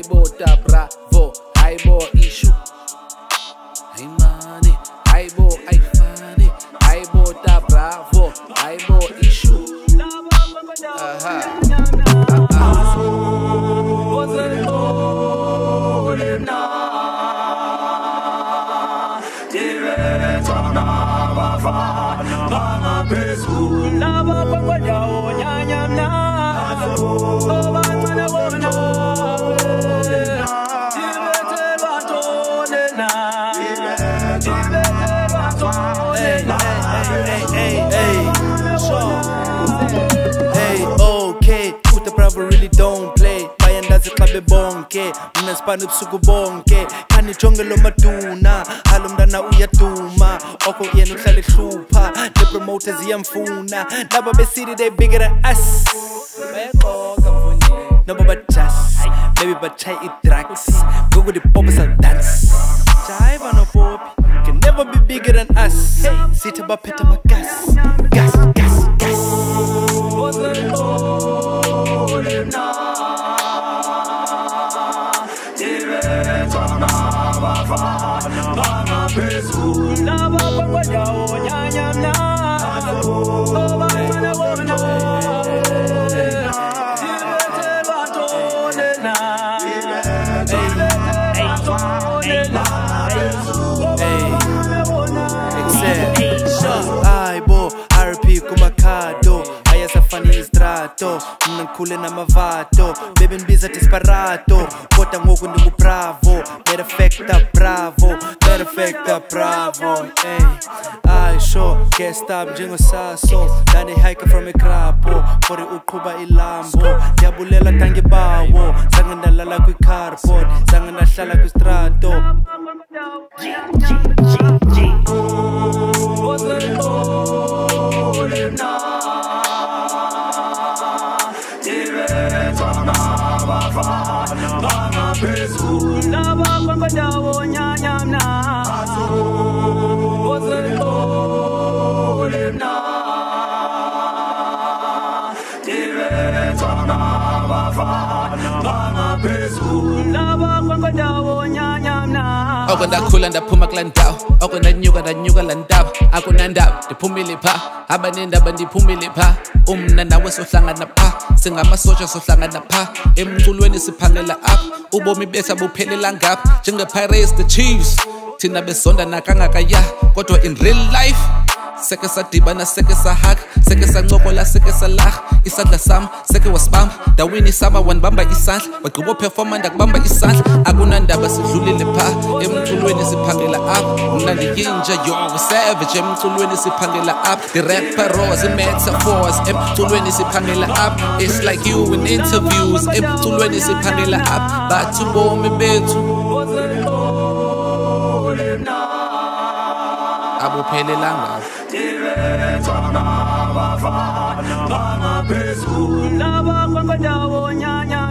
hayibo ta bravo Hey money, hayibo ayifani hayibo ta bravo hayibo issue aha Hey, hey, hey, xa bebonke mna sipana ubusuku bonke khanijonge lo maduna halo mntana uyaduma oko yena uhlala ehlupha neepromoters ziyamfuna nabo besidi they bigger than us bayaxoka mfundini noba bajas maybe batshaye i-drugs ngoku dipopo dance. Jiva nopopi never be bigger than us. Sithi baphethe amagas gas gas gas Aibo, RP kumakhado ayasafani istrato mna ngikhule namavato bebendibiza desperado kodwa ngoku ndingubravo merefecta bravo. Merefecta bravo. Ey ay sure guest up njengosaso ndandihike from ekrapo for uqhuba ilambo. Ndiyabulela tangebawo zange ndalala kwicarport ngiyethana abafana bangaphezulu laba kwankondawo nyanya mna oseqole mna ngiyethana lava bangaphezulu laba kwankondawo oko ndakhula ndaphuma kula ndawo. Oko ndanyuka ndanyuka la ndaba. Akunandaba ndiphumile pha. Abanendaba ndiphumile pha. Umna nawe sohlangana pha. Singamasotsha sohlangana pha. Emculweni siphangela apha. Ubomi bethu abuphelela ngapha. Njenge-pirates the chiefs. Thina besonda nakangakaya kodwa in real life seke sadibana seke sahaka seke sancokola seke salaha isandla sam seke wasibamba ndawini sama wanibamba isandla. Wagqiba uphefoma ndakubamba isandla. Akunandaba sidlulile pha. Emculweni siphangela apha mna ndiyinja yo savage emculweni siphangela apha the-rapperos i-metaphors emculweni siphangela apha it's like you in interviews. Emculweni siphangela apha bathi ubomi bethu. Abuphelelanga. Nabakwa ndawonyanya